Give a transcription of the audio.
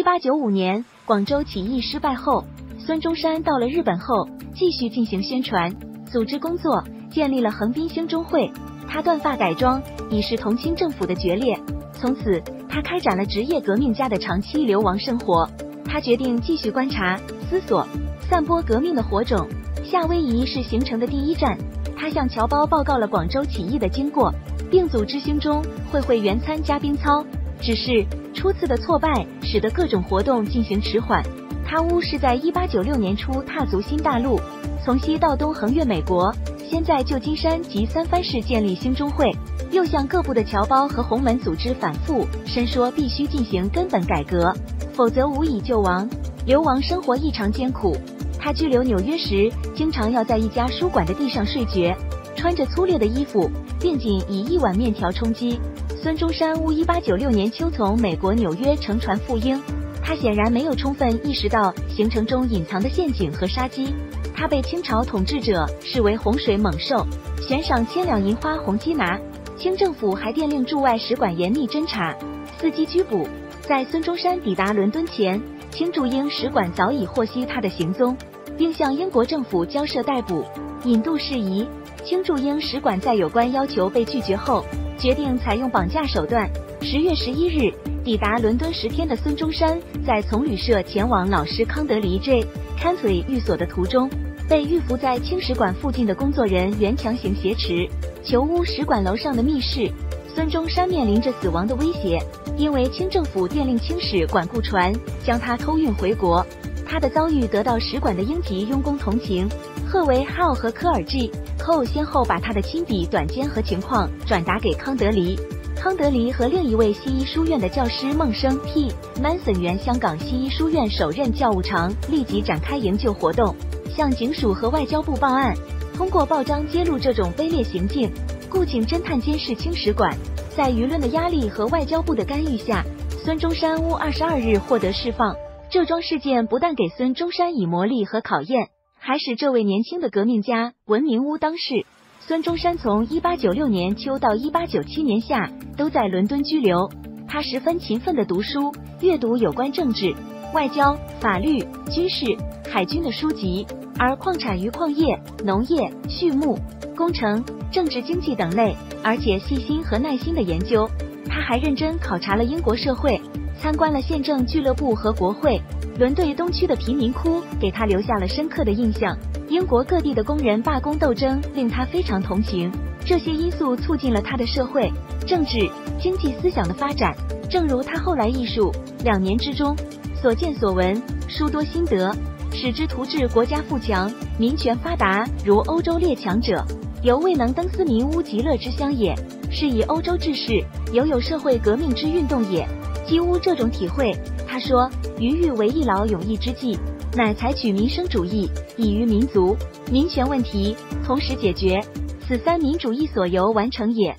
一八九五年，广州起义失败后，孙中山到了日本后，继续进行宣传、组织工作，建立了横滨兴中会。他断发改装，以示同清政府的决裂。从此，他开展了职业革命家的长期流亡生活。他决定继续观察、思索、散播革命的火种。夏威夷是行程的第一站。他向侨胞报告了广州起义的经过，并组织兴中会会员参加兵操。只是初次的挫败，使得各种活动进行迟缓。他乌是在一八九六年初踏足新大陆，从西到东横越美国，先在旧金山及三藩市建立兴中会，又向各部的侨胞和洪门组织反复申说，必须进行根本改革，否则无以救亡。流亡生活异常艰苦。他居留纽约时，经常要在一家书馆的地上睡觉，穿着粗劣的衣服，并仅以一碗面条充饥。孙中山乌一八九六年秋从美国纽约乘船赴英，他显然没有充分意识到行程中隐藏的陷阱和杀机。他被清朝统治者视为洪水猛兽，悬赏千两银花红缉拿。清政府还电令驻外使馆严密侦查，伺机拘捕。在孙中山抵达伦敦前，清驻英使馆早已获悉他的行踪，并向英国政府交涉逮捕、引渡事宜。清驻英使馆在有关要求被拒绝后。决定采用绑架手段。十月十一日，抵达伦敦十天的孙中山，在从旅社前往老师康德黎 J. c a n t y 寓所的途中，被预伏在清使馆附近的工作人员强行挟持，囚屋使馆楼上的密室。孙中山面临着死亡的威胁，因为清政府电令清使管顾船，将他偷运回国。他的遭遇得到使馆的英籍佣工同情。赫维浩和科尔 G. 后先后把他的亲笔短笺和情况转达给康德黎。康德黎和另一位西医书院的教师孟生 P. Manson 原香港西医书院首任教务长，立即展开营救活动，向警署和外交部报案。通过报章揭露这种卑劣行径，雇请侦探监视清使馆。在舆论的压力和外交部的干预下，孙中山屋二十二日获得释放。这桩事件不但给孙中山以磨砺和考验。还使这位年轻的革命家闻名乌当世。孙中山从一八九六年秋到一八九七年夏都在伦敦居留，他十分勤奋的读书，阅读有关政治、外交、法律、军事、海军的书籍，而矿产与矿业、农业、畜牧、工程、政治经济等类，而且细心和耐心的研究。他还认真考察了英国社会，参观了宪政俱乐部和国会。伦敦东区的贫民窟给他留下了深刻的印象。英国各地的工人罢工斗争令他非常同情。这些因素促进了他的社会、政治、经济思想的发展。正如他后来艺术两年之中所见所闻，书多心得，使之图治国家富强、民权发达，如欧洲列强者，犹未能登斯民屋极乐之乡也。是以欧洲治世，犹有社会革命之运动也。几乎这种体会。他说：“余欲为一劳永逸之计，乃采取民生主义，以于民族民权问题同时解决，此三民主义所由完成也。”